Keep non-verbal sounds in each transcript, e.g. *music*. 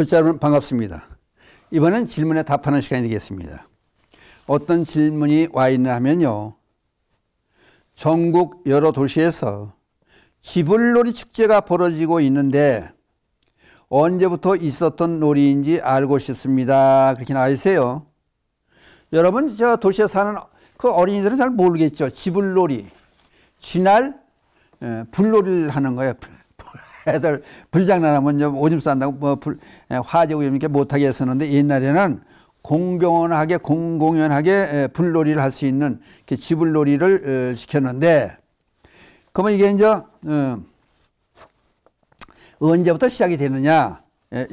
글자 여러분 반갑습니다. 이번엔 질문에 답하는 시간이 되겠습니다. 어떤 질문이 와 있나 하면요. 전국 여러 도시에서 지불놀이 축제가 벌어지고 있는데 언제부터 있었던 놀이인지 알고 싶습니다. 그렇게 나와 있어요. 여러분 저 도시에 사는 그 어린이들은 잘 모르겠죠. 지불놀이. 지날 불놀이를 하는 거예요. 애들 불장난하면 좀 오줌 싼다고 뭐 불, 화재 오염 이렇게 못하게 했었는데 옛날에는 공공연하게 공공연하게 불놀이를 할 수 있는 지불놀이를 어, 시켰는데 그러면 이게 이제 어, 언제부터 시작이 되느냐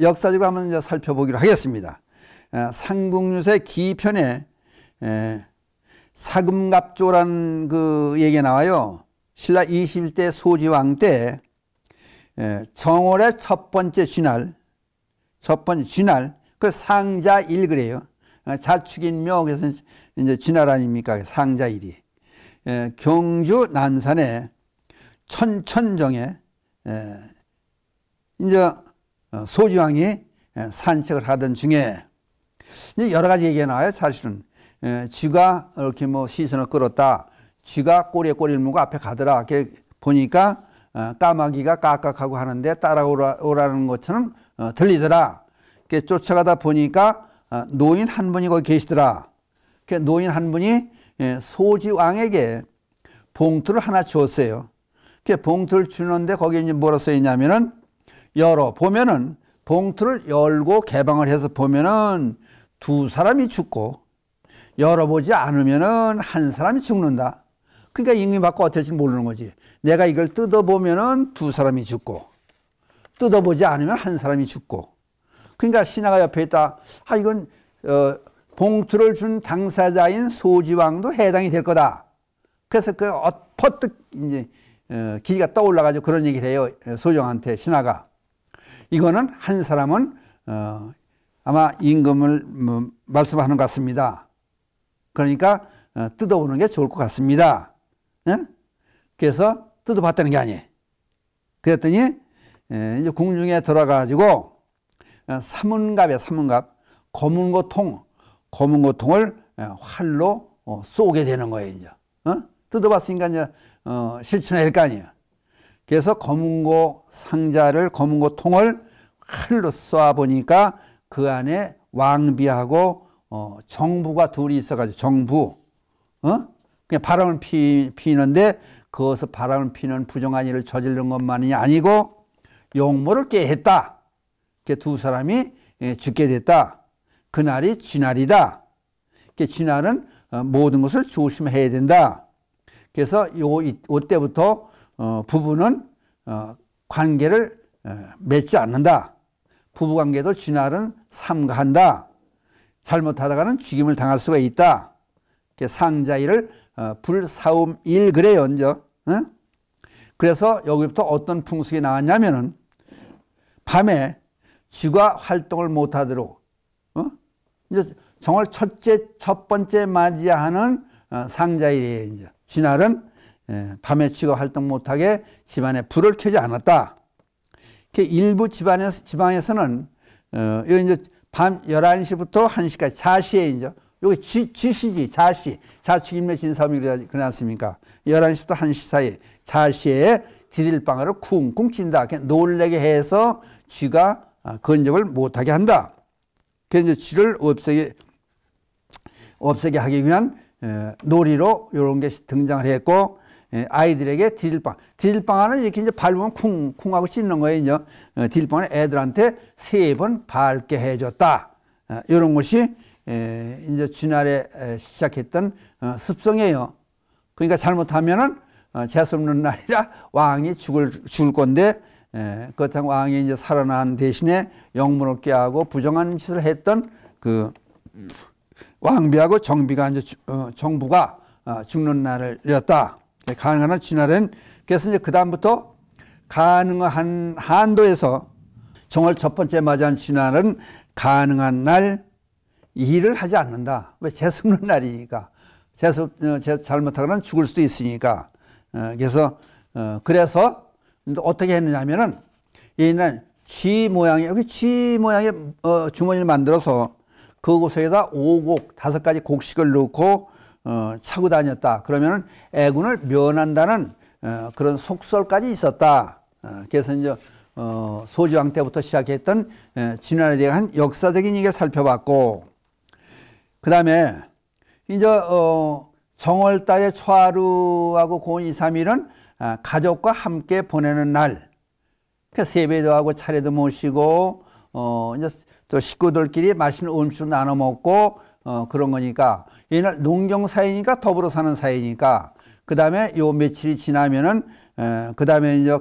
역사적으로 한번 이제 살펴보기로 하겠습니다. 어, 삼국유세 기편에 사금갑조라는 그 얘기가 나와요. 신라 21대 소지왕 때 정월의 첫 번째 쥐날, 첫 번째 쥐날, 그 상자일 그래요. 어, 자축인묘 그래서 이제 쥐날 아닙니까? 상자일이. 경주 난산에 천천정에 이제 어, 소지왕이 산책을 하던 중에 여러 가지 얘기가 나와요. 사실은 쥐가 이렇게 뭐 시선을 끌었다. 쥐가 꼬리에 꼬리를 물고 앞에 가더라. 이렇게 보니까 어, 까마귀가 깍깍하고 하는데 따라오라는 것처럼 어, 들리더라. 쫓아가다 보니까 어, 노인 한 분이 거기 계시더라. 노인 한 분이 예, 소지왕에게 봉투를 하나 줬어요. 봉투를 주는데 거기에 이제 뭐라 써 있냐면은 열어 보면은 봉투를 열고 개방을 해서 보면은 두 사람이 죽고 열어보지 않으면은 한 사람이 죽는다. 그러니까 임금 받고 어떨지 떻 모르는 거지. 내가 이걸 뜯어보면은 두 사람이 죽고, 뜯어보지 않으면 한 사람이 죽고. 그러니까 신하가 옆에 있다. 아, 이건, 어, 봉투를 준 당사자인 소지왕도 해당이 될 거다. 그래서 그, 어, 퍼뜩, 이제, 어, 기지가 떠올라가지고 그런 얘기를 해요. 소정한테 신하가. 이거는 한 사람은, 어, 아마 임금을 뭐, 말씀하는 것 같습니다. 그러니까, 어, 뜯어보는 게 좋을 것 같습니다. 예? 그래서 뜯어봤다는 게 아니에요. 그랬더니 예, 이제 궁중에 들어가가지고 어, 사문갑에 사문갑 검은고 통 검은고 통을 예, 활로 어, 쏘게 되는 거예요 이제 어? 뜯어봤으니까 이제 어, 실천해야 거 아니에요. 그래서 검은고 상자를 검은고 통을 활로 쏘아 보니까 그 안에 왕비하고 어, 정부가 둘이 있어가지고 정부 어? 그냥 바람을 피, 피는데 그것을 바람을 피는 부정한 일을 저지른 것만이 아니고 용모를 깨했다. 두 사람이 예, 죽게 됐다. 그날이 쥐날이다. 쥐날은 어, 모든 것을 조심해야 된다. 그래서 요, 이때부터 어, 부부는 어, 관계를 맺지 않는다. 부부 관계도 쥐날은 삼가한다. 잘못하다가는 죽임을 당할 수가 있다. 상자일을 어, 불사움 일 그래요, 이제. 어? 그래서 여기부터 어떤 풍습이 나왔냐면은 밤에 쥐가 활동을 못하도록 어? 이제 정월 첫째 첫 번째 맞이하는 어, 상자일이에요. 이제 쥐날은 예, 밤에 쥐가 활동 못하게 집안에 불을 켜지 않았다. 일부 집안에 지방에서는 어, 이제 밤 11시부터 1시까지 자시에 이제 여기 지, 지시지, 자시. 자축인묘 진사음이 그러지 않습니까? 11시부터 1시 사이 자시에 디딜방아를 쿵쿵 친다. 놀래게 해서 쥐가 아, 건적을 못하게 한다. 그래서 쥐를 없애게, 없애게 하기 위한 놀이로 이런 게 등장을 했고, 아이들에게 디딜방. 디딜방아는 이렇게 이제 밟으면 쿵쿵 하고 찢는 거예요. 이제 어, 디딜방은 애들한테 세 번 밟게 해줬다. 이런 어, 것이 이제 지난해 시작했던 어, 습성이에요. 그러니까 잘못하면은 어, 재수 없는 날이라 왕이 죽을 죽을 건데 그렇다고 왕이 이제 살아난 대신에 영문을 깨하고 부정한 짓을 했던 그 왕비하고 정비가 이제 어, 정부가 죽는 날이었다. 가능한 지날엔 그래서 이제 그 다음부터 가능한 한도에서 정월 첫 번째 맞이한 지날은 가능한 날 일을 하지 않는다. 왜 재수 없는 날이니까. 재수, 어, 잘못하거나 죽을 수도 있으니까. 어, 그래서, 어, 그래서 어떻게 했느냐면은, 이날 쥐 모양의 여기 쥐 모양의 어, 주머니를 만들어서 그곳에다 오곡 다섯 가지 곡식을 넣고 어, 차고 다녔다. 그러면은 애군을 면한다는 어, 그런 속설까지 있었다. 어, 그래서 이제 어, 소주왕 때부터 시작했던 에, 진화에 대한 역사적인 얘기를 살펴봤고 그 다음에 이제 어, 정월달에 초하루하고 고온 2, 3일은 아, 가족과 함께 보내는 날. 그 세배도 하고 차례도 모시고 어 이제 또 식구들끼리 맛있는 음식을 나눠 먹고 어 그런 거니까 이날 농경 사이니까 더불어 사는 사이니까 그 다음에 요 며칠이 지나면은 그 다음에 이제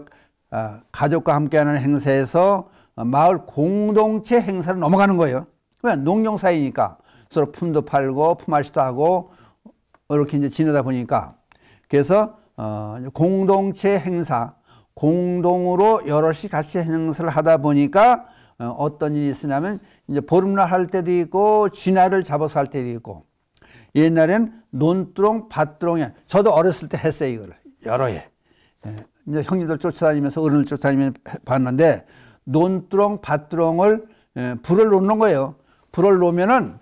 아, 가족과 함께하는 행사에서 마을 공동체 행사로 넘어가는 거예요. 왜 농경 사이니까 서로 품도 팔고 품앗이도 하고 이렇게 이제 지내다 보니까 그래서 어, 공동체 행사, 공동으로 여럿이 같이 행사를 하다 보니까 어, 어떤 일이 있으냐면 이제 보름날 할 때도 있고 쥐날을 잡아서 할 때도 있고 옛날엔 논두렁, 밭두렁에 저도 어렸을 때 했어요 이거를 여러 해. 예, 이제 형님들 쫓아다니면서 어른을 쫓아다니면서 봤는데 논두렁, 밭두렁을 예, 불을 놓는 거예요. 불을 놓으면은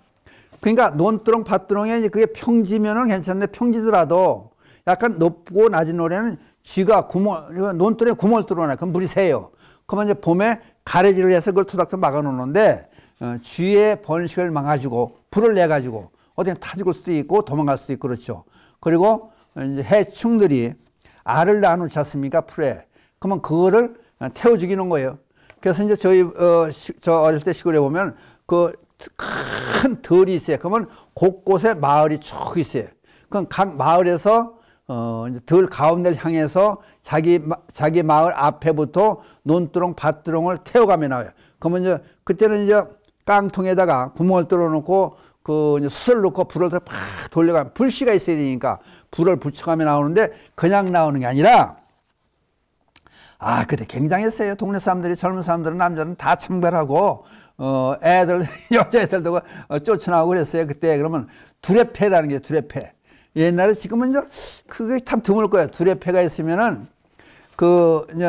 그러니까 논두렁, 밭두렁에 그게 평지면은 괜찮은데 평지더라도 약간 높고 낮은 노래는 쥐가 구멍, 논두렁에 구멍을 뚫어놔. 그럼 물이 새요. 그러면 이제 봄에 가래지를 해서 그걸 토닥토 막아 놓는데, 어, 쥐의 번식을 막아주고, 불을 내가지고, 어디는 타 죽을 수도 있고, 도망갈 수도 있고, 그렇죠. 그리고 이제 해충들이 알을 낳아놓지 않습니까? 풀에. 그러면 그거를 태워 죽이는 거예요. 그래서 이제 저희, 어, 시, 저 어릴 때 시골에 보면 그 큰 덜이 있어요. 그러면 곳곳에 마을이 쭉 있어요. 그럼 각 마을에서 어, 이제 덜 가운데를 향해서 자기, 자기 마을 앞에부터 논두렁, 밭두렁을 태워가며 나와요. 그러면 이제 그때는 이제 깡통에다가 구멍을 뚫어놓고 그 숯을 넣고 불을 팍 돌려가면 불씨가 있어야 되니까 불을 붙여가며 나오는데 그냥 나오는 게 아니라 아, 그때 굉장했어요. 동네 사람들이 젊은 사람들은 남자는 다 참배하고 어, 애들, *laughs* 여자애들도 쫓아나오고 그랬어요. 그때 그러면 두레패라는 게 두레패. 옛날에 지금은 이제 그게 참 드물 거예요. 두레패가 있으면은 그 이제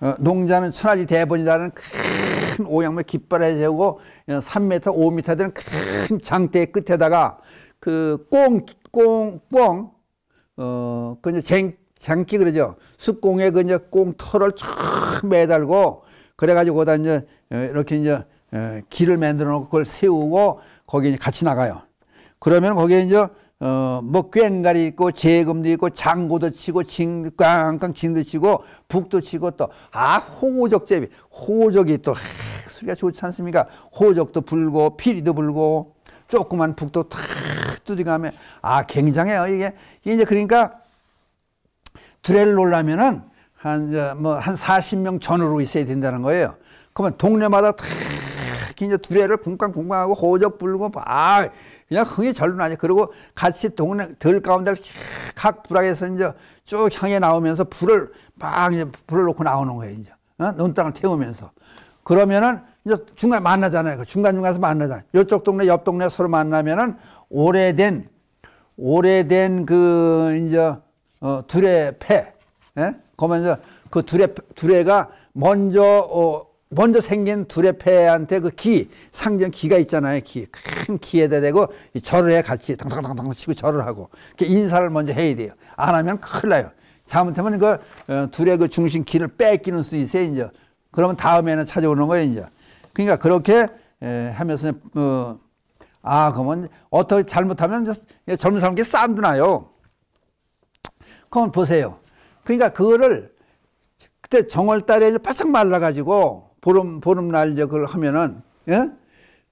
어, 농자는 천하지 대본이라는 큰 오양매 깃발에 재고 3m, 5m 되는 큰 장대 끝에다가 그 꽁, 꽁, 꽁, 어, 그 이제 쟁, 장기 그러죠. 숯공에 그 이제 꽁 털을 쫙 매달고 그래가지고 거기다 이제 어, 이렇게 이제 어, 길을 만들어 놓고 그걸 세우고 거기 이제 같이 나가요. 그러면 거기에 이제 어, 뭐, 꽹가리 있고, 재금도 있고, 장고도 치고, 징, 깡깡 징도 치고, 북도 치고 또, 아, 호적 제비. 호적이 또, 하, 소리가 좋지 않습니까? 호적도 불고, 피리도 불고, 조그만 북도 탁 두드가면, 아, 굉장해요, 이게. 이제 그러니까, 두레를 놓으려면은, 한, 뭐, 한 40명 전후로 있어야 된다는 거예요. 그러면 동네마다 탁, 이제 두레를 쿵쾅쿵쾅하고 호적 불고, 아, 그냥 흥이 절로 나죠. 그리고 같이 동네 들 가운데를 각 부락에서 이제 쭉 향해 나오면서 불을 막 이제 불을 놓고 나오는 거예요. 이제 어? 논땅을 태우면서 그러면은 이제 중간 만나잖아요. 그 중간 중간에서 만나잖아요. 이쪽 동네 옆 동네 서로 만나면은 오래된 오래된 그 이제 어 두레 패, 예? 그러면 이제 그 두레 두레가 먼저 어 먼저 생긴 두레패한테 그 기, 상정 기가 있잖아요. 기. 큰 기에다 대고 절을 해 같이 당당당당 치고 절을 하고. 인사를 먼저 해야 돼요. 안 하면 큰일 나요. 잘못하면 그 어, 두레 그 중심 기를 뺏기는 수 있어요. 이제. 그러면 다음에는 찾아오는 거예요. 이제. 그러니까 그렇게 하면서 어, 아 그러면 어떻게 잘못하면 젊은 사람께 싸움도 나요. 그럼 보세요. 그러니까 그거를 그때 정월달에 바짝 말라가지고 보름, 보름날 이제 그걸 하면은, 예?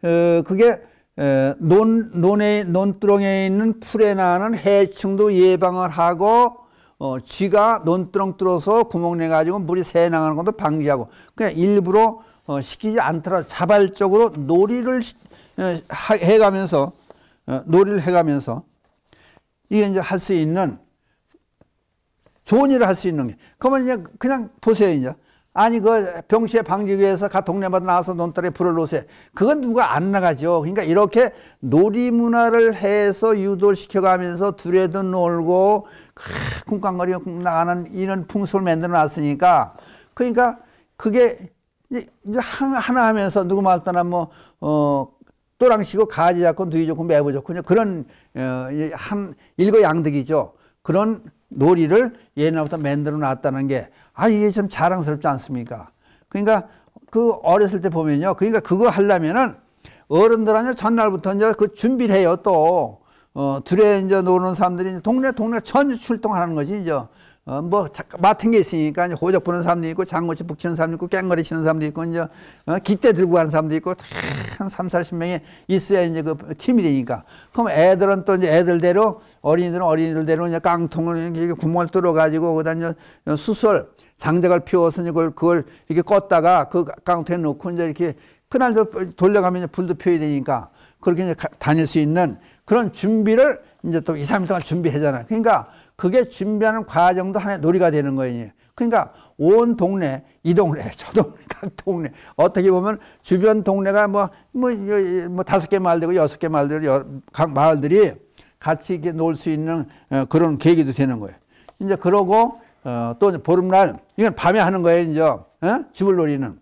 어, 그게, 에, 논, 논에, 논두렁에 있는 풀에 나는 해충도 예방을 하고, 어, 쥐가 논두렁 뚫어서 구멍 내가지고 물이 새 나가는 것도 방지하고, 그냥 일부러 어, 시키지 않더라도 자발적으로 놀이를 어, 해가면서, 어, 놀이를 해가면서, 이게 이제 할 수 있는 좋은 일을 할 수 있는 게. 그러면 이제 그냥 보세요, 이제. 아니 그 병시에 방지기 위해서 각 동네마다 나와서 논다리에 불을 놓으세요. 그건 누가 안 나가죠. 그러니까 이렇게 놀이 문화를 해서 유도를 시켜가면서 둘에도 놀고 쿵쾅거리고 나가는 이런 풍습을 만들어 놨으니까 그러니까 그게 이제 하나 하면서 누구 말따나 뭐, 어, 또랑치고 가지 잡고 누이 좋고 매부 좋고 그런, 어, 한 일거양득이죠. 그런 놀이를 옛날부터 만들어 놨다는 게, 아, 이게 좀 자랑스럽지 않습니까? 그러니까 그 어렸을 때 보면요. 그러니까 그거 하려면은 어른들한테 전날부터 이제 그 준비를 해요, 또. 어, 둘에 이제 노는 사람들이 동네, 동네 전주 출동하는 거지, 이제. 어, 뭐, 맡은 게 있으니까, 이제 호적 부는 사람도 있고, 장고치 북치는 사람도 있고, 깽거리 치는 사람도 있고, 이제, 어, 기대 들고 가는 사람도 있고, 한 3, 40명이 있어야 이제 그 팀이 되니까. 그럼 애들은 또 이제 애들대로, 어린이들은 어린이들대로 이제 깡통을 이렇게 구멍을 뚫어가지고, 거기다 이제 수설, 장작을 피워서 이걸, 그걸 이렇게 껐다가 그 깡통에 넣고 이제 이렇게 그날 돌려가면 불도 피워야 되니까 그렇게 이제 다닐 수 있는 그런 준비를 이제 또 2, 3일 동안 준비하잖아요. 그러니까 그게 준비하는 과정도 하나의 놀이가 되는 거예요. 그러니까 온 동네, 이 동네, *laughs* 저 동네, 각 동네 어떻게 보면 주변 동네가 뭐, 뭐, 뭐 다섯 개 마을 되고 여섯 개 마을 되고 각 마을들이 같이 이렇게 놀 수 있는 어, 그런 계기도 되는 거예요. 이제 그러고 어, 또 보름날 이건 밤에 하는 거예요. 이제 어? 주물놀이는.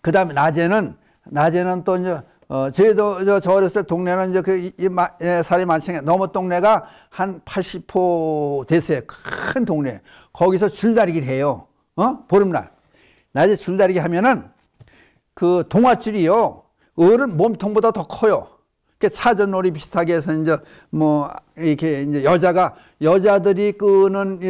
그 다음에 낮에는 낮에는 또 이제 어, 저희도 저, 저 어렸을 때 동네는 이제 그, 이, 마, 예, 살이 많지만 너무 동네가 한 80호 됐어요. 큰 동네. 거기서 줄다리기를 해요. 어? 보름날. 낮에 줄다리기 하면은 그 동아줄이요. 어른 몸통보다 더 커요. 그 차전놀이 비슷하게 해서 이제 뭐 이렇게 이제 여자가 여자들이 끄는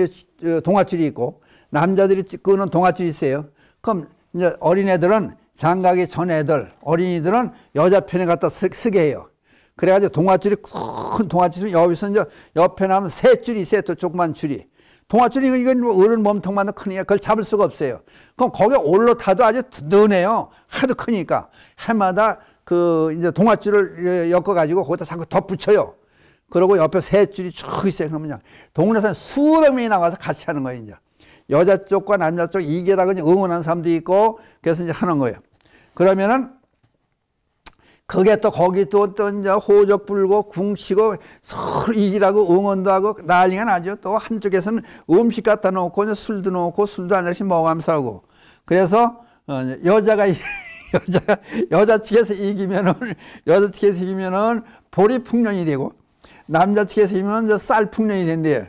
동아줄이 있고 남자들이 끄는 동아줄이 있어요. 그럼 이제 어린애들은 장가기 전 애들, 어린이들은 여자 편에 갖다 쓰, 게 해요. 그래가지고 동아줄이 큰 동아줄이 여기서 이제 옆에 나면 세 줄이 있어요. 또 조그만 줄이. 동아줄이 이건 뭐 어른 몸통만 크니까 그걸 잡을 수가 없어요. 그럼 거기에 올라타도 아주 든든해요. 하도 크니까. 해마다 그 이제 동아줄을 엮어가지고 거기다 자꾸 덧붙여요. 그러고 옆에 세 줄이 쭉 있어요. 그러면 동네에서 수백 명이 나와서 같이 하는 거예요. 이제. 여자 쪽과 남자 쪽 이겨라고 응원하는 사람도 있고 그래서 이제 하는 거예요. 그러면은 그게 또 거기 또, 또 이제 호적 불고 궁치고 서로 이기라고 응원도 하고 난리가 나죠. 또 한쪽에서는 음식 갖다 놓고 술도 놓고 술도 한 잔씩 먹으면서 하고 그래서 어, 여자가 *laughs* 여자가 여자 측에서 이기면은 여자 측에서 이기면은 보리 풍년이 되고 남자 측에서 이기면 쌀 풍년이 된대요.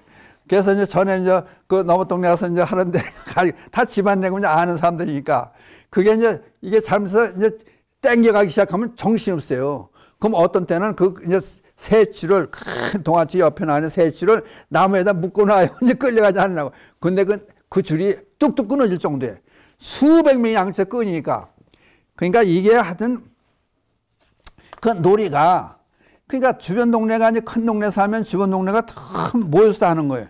그래서 이제 전에 이제 그 너무 동네 가서 이제 하는데 *laughs* 다 집안 내고 이제 아는 사람들이니까 그게 이제 이게 잘못해서 이제 땡겨가기 시작하면 정신없어요. 그럼 어떤 때는 그 이제 새 줄을 큰 동아줄 옆에 나는 새 줄을 나무에다 묶어놔요. *laughs* 이제 끌려가지 않으려고. 근데 그, 그 줄이 뚝뚝 끊어질 정도에 수백 명이 양채 끊으니까. 그러니까 이게 하여튼 그 놀이가 그러니까 주변 동네가 이제 큰 동네 사면 주변 동네가 다 모여서 하는 거예요.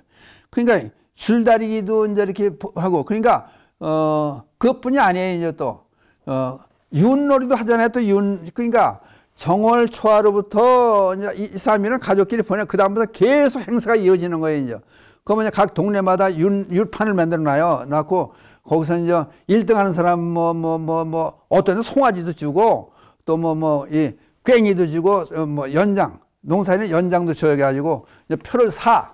그러니까 줄다리기도 이제 이렇게 하고. 그러니까 어 그것뿐이 아니에요 이제 또어 윤놀이도 하잖아요 또윤 그러니까 정월 초하루부터 이제 이, 3일은 가족끼리 보내. 그 다음부터 계속 행사가 이어지는 거예요 이제. 그러면 각 동네마다 윤 율판을 만들어 놔요. 놨고 거기서 이제 1등 하는 사람 뭐뭐 뭐 뭐 어떤 송아지도 주고 또 뭐 뭐이 괭이도 주고 어, 뭐 연장 농사에는 연장도 줘가지고 표를 사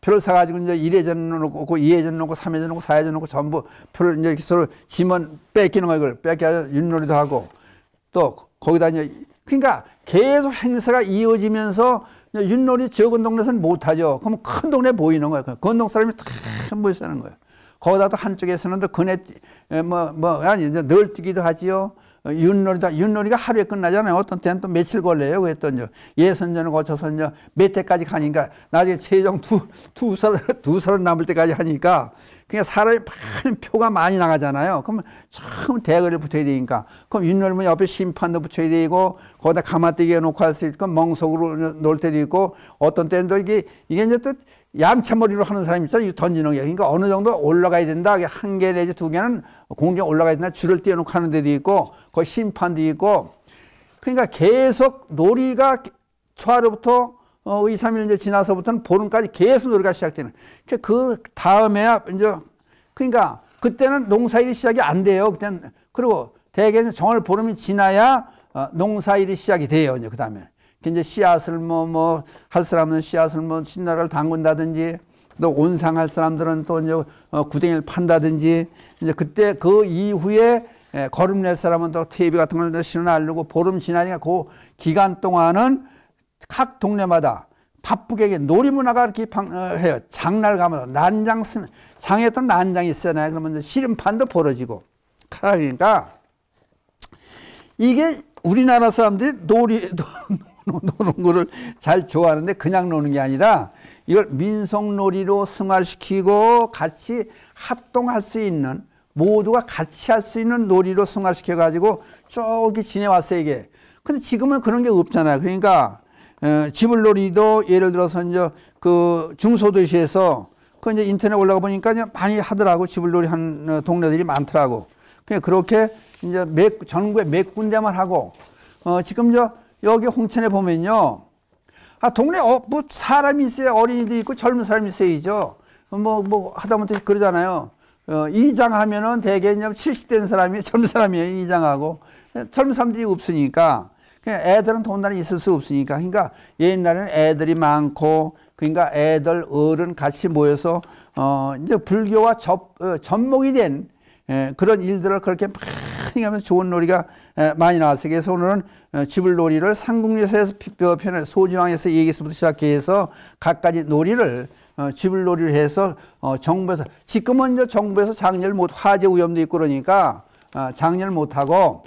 표를 사가지고 이제 1회전 놓고 2회전 놓고 3회전 놓고 4회전 놓고 전부 표를 이제 이렇게 서로 지면 뺏기는 거 이걸 뺏겨 윷놀이도 하고 또 거기다 이제 그러니까 계속 행사가 이어지면서 윷놀이 적은 동네에서는 못하죠. 그러면 큰 동네 보이는 거예요. 건동 사람이 다 모여서 하는 거예요. 거기다 또 한쪽에서는 또 그네 뭐뭐 아니 이제 널뛰기도 하지요. 윷놀이다. 윷놀이가 하루에 끝나잖아요. 어떤 때는 또 며칠 걸려요. 그랬더니 예선전을 거쳐서 이제 몇 대까지 가니까 나중에 최종 두, 두 살, *laughs* 두 살은 남을 때까지 하니까 그냥 사람이 많은 표가 많이 나가잖아요. 그러면 처음 대거를 붙여야 되니까. 그럼 윷놀이면 옆에 심판도 붙여야 되고, 거기다 가마떼기 해놓고 할 수 있고, 멍석으로 놀 때도 있고, 어떤 때는 또 이게, 이게 이제 또 얌차머리로 하는 사람이 있잖아요. 던지는 게. 그러니까 어느 정도 올라가야 된다. 한 개 내지 두 개는 공중 올라가야 된다. 줄을 띄워놓고 하는 데도 있고, 거기 심판도 있고. 그러니까 계속 놀이가 초하루부터 어, 2, 3일 이제 지나서부터는 보름까지 계속 놀이가 시작되는. 그 다음에 이제, 그러니까 그때는 농사일이 시작이 안 돼요. 그때는. 그리고 대개는 정월 보름이 지나야 어, 농사일이 시작이 돼요. 이제 그 다음에. 이제 씨앗을 뭐, 뭐, 할 사람은 씨앗을 뭐, 신나를 담근다든지 또 온상할 사람들은 또 이제 어, 구덩이를 판다든지 이제 그때 그 이후에 예, 거름 낼 사람은 또 TV 같은 걸 신어 날르고 보름 지나니까 그 기간 동안은 각 동네마다 바쁘게 놀이 문화가 이렇게 방, 어, 해요. 장날 가면 난장 쓰면 장에 또 난장이 있잖아요. 그러면 씨름판도 벌어지고 그러니까 이게 우리나라 사람들이 놀이 *laughs* 노는 거를 잘 좋아하는데 그냥 노는 게 아니라 이걸 민속놀이로 승화시키고 같이 합동할 수 있는 모두가 같이 할 수 있는 놀이로 승화시켜 가지고 쭉 지내왔어요 이게. 근데 지금은 그런 게 없잖아요. 그러니까 어, 지불놀이도 예를 들어서 이제 그 중소도시에서 그 이제 인터넷 올라가 보니까 많이 하더라고 지불놀이 한 어, 동네들이 많더라고. 그냥 그렇게 이제 몇 전국에 몇 군데만 하고 어 지금 저 여기 홍천에 보면요. 아 동네 어 뭐 사람이 있어요 어린이들 있고 젊은 사람이 있어야죠. 뭐뭐 뭐 하다못해 그러잖아요. 어, 이장하면은 대개 이제 70된 사람이 *laughs* 젊은 사람이에요 이장하고 젊은 사람들이 없으니까 그냥 애들은 돈단이 있을 수 없으니까 그러니까 옛날에는 애들이 많고 그러니까 애들 어른 같이 모여서 어 이제 불교와 접, 어, 접목이 된 예, 그런 일들을 그렇게 많이 하면서 좋은 놀이가 예, 많이 나왔어요. 그래서 오늘은 어, 지불 놀이를 삼국여서에서 편을 소지왕에서 얘기서부터 시작해서 각가지 놀이를 어, 지불 놀이를 해서 어, 정부에서 지금은 이제 정부에서 장려를 못 화재 위험도 있고 그러니까 어, 장려를 못하고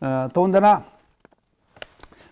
어, 더군다나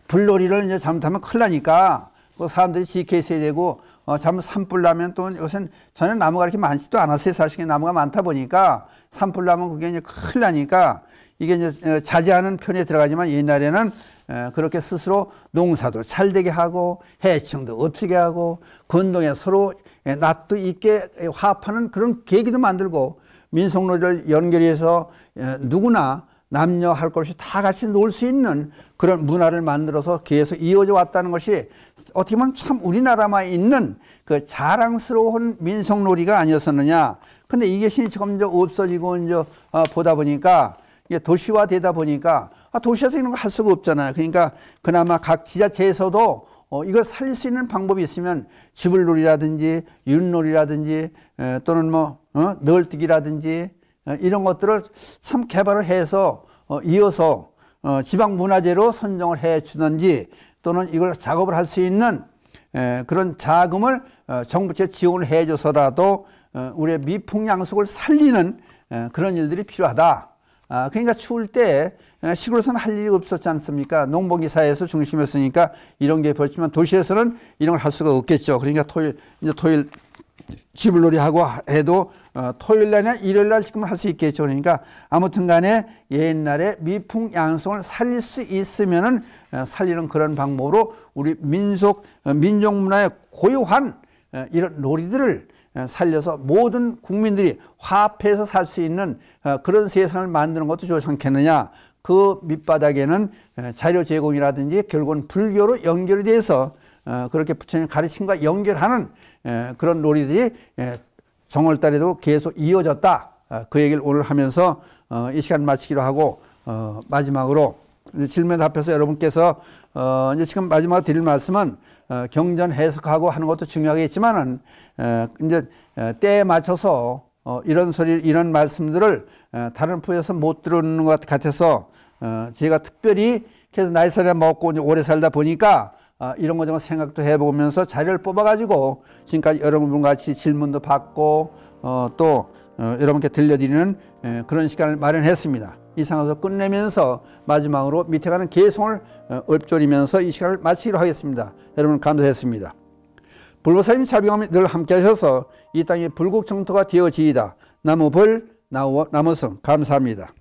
불놀이를 이제 잘못하면 큰일 나니까 그 사람들이 지켜 있어야 되고 어, 잘못 산불 나면 또 요새는 전에 나무가 이렇게 많지도 않았어요. 사실 나무가 많다 보니까 산불 나면 그게 이제 큰일 나니까 이게 이제 어, 자제하는 편에 들어가지만 옛날에는 어, 그렇게 스스로 농사도 잘 되게 하고 해충도 없게 하고 건동에 서로 낯도 있게 화합하는 그런 계기도 만들고 민속놀이를 연결해서 어, 누구나 남녀 할 것이 다 같이 놀 수 있는 그런 문화를 만들어서 계속 이어져 왔다는 것이 어떻게 보면 참 우리나라만 있는 그 자랑스러운 민속놀이가 아니었었느냐. 근데 이것이 점점 없어지고 이제 어, 보다 보니까 이게 도시화되다 보니까 아, 도시에서 이런 거 할 수가 없잖아요. 그러니까 그나마 각 지자체에서도 어, 이걸 살릴 수 있는 방법이 있으면 지불놀이라든지 윷놀이라든지 에, 또는 뭐 어? 널뛰기라든지 어, 이런 것들을 참 개발을 해서 어, 이어서 어, 지방 문화재로 선정을 해 주든지 또는 이걸 작업을 할 수 있는 그런 자금을 정부 측 지원을 해 줘서라도 우리의 미풍 양속을 살리는 그런 일들이 필요하다. 아, 그러니까 추울 때 시골에서는 할 일이 없었지 않습니까? 농번기사에서 중심이었으니까 이런 게 벌지만 도시에서는 이런 걸 할 수가 없겠죠. 그러니까 토일 이제 토일 지불놀이 하고 해도 어, 토요일 날이나 일요일 날 지금 할 수 있겠죠. 그러니까 아무튼 간에 옛날에 미풍 양성을 살릴 수 있으면은 어, 살리는 그런 방법으로 우리 민속, 어, 민족 문화의 고유한 어, 이런 놀이들을 어, 살려서 모든 국민들이 화합해서 살 수 있는 어, 그런 세상을 만드는 것도 좋지 않겠느냐. 그 밑바닥에는 자료 제공이라든지 결국은 불교로 연결이 돼서 그렇게 부처님 가르침과 연결하는 그런 놀이들이 정월달에도 계속 이어졌다. 어, 그 얘기를 오늘 하면서 어, 이 시간 마치기로 하고 어, 마지막으로 질문 답해서 여러분께서 이제 지금 마지막 드릴 말씀은 경전 해석하고 하는 것도 중요하겠지만은 이제 때에 맞춰서 이런 소리 이런 말씀들을 다른 부에서 못 들었는 것 같아서 제가 특별히 계속 나이 살에 먹고 오래 살다 보니까 아, 이런 거좀 생각도 해보면서 자료를 뽑아가지고 지금까지 여러분 같이 질문도 받고 어, 또 어, 여러분께 들려드리는 에, 그런 시간을 마련했습니다. 이상해서 끝내면서 마지막으로 밑에 가는 개송을 어, 읊조리면서 이 시간을 마치기로 하겠습니다. 여러분 감사했습니다. 불보사님 자비감이 늘 함께 하셔서 이 땅이 불국정토가 되어지이다. 나무벌 나무성 감사합니다.